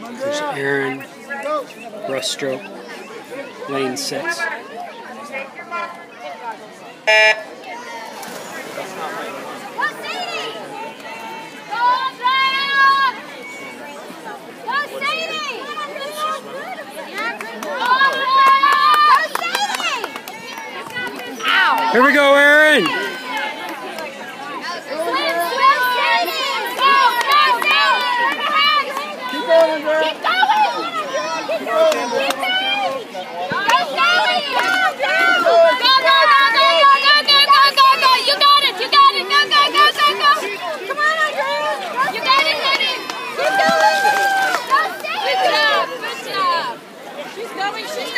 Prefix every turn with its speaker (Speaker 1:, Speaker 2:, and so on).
Speaker 1: There's Aaron, breaststroke, lane six. Here we go, Aaron!
Speaker 2: Keep going! Keep going! Keep going! She's going! She's going!